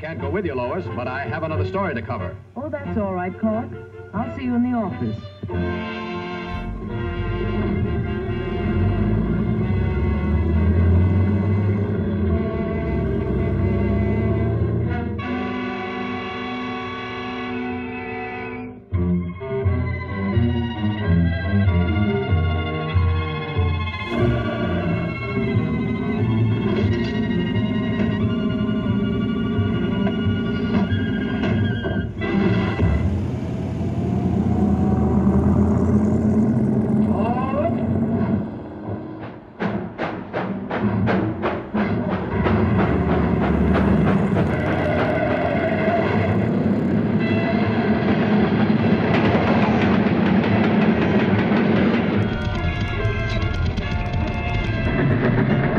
Can't go with you, Lois, but I have another story to cover. Oh, that's all right, Clark. I'll see you in the office. This looks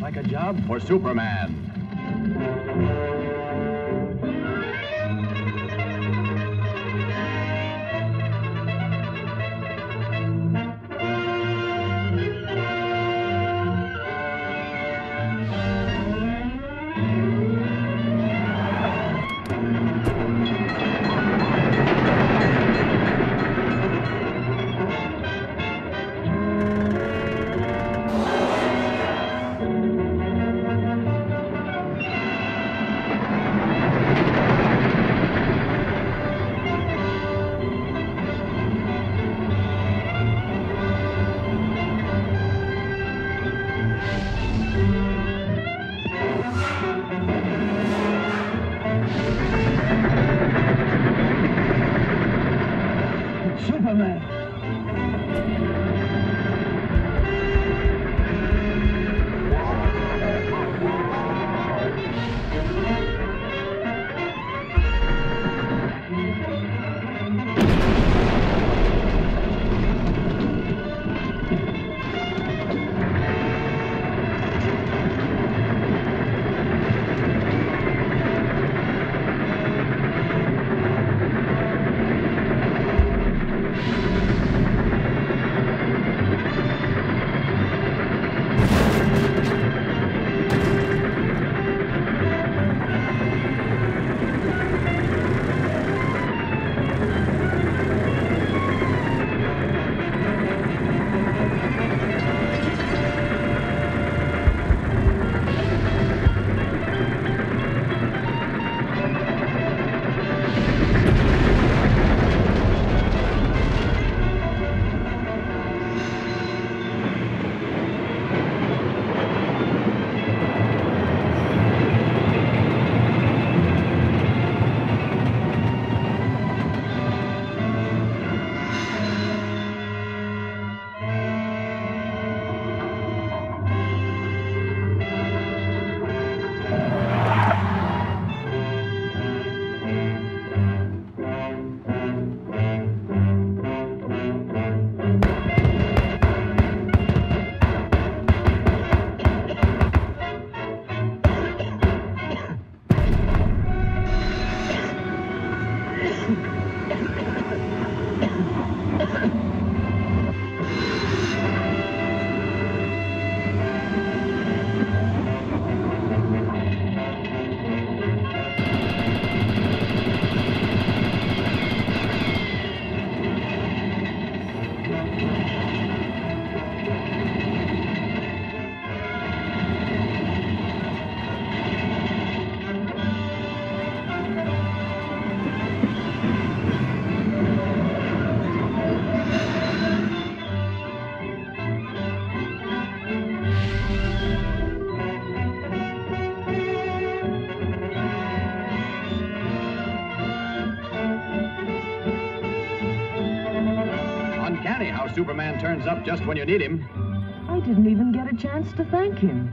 like a job for Superman. man. Superman. Superman turns up just when you need him. I didn't even get a chance to thank him.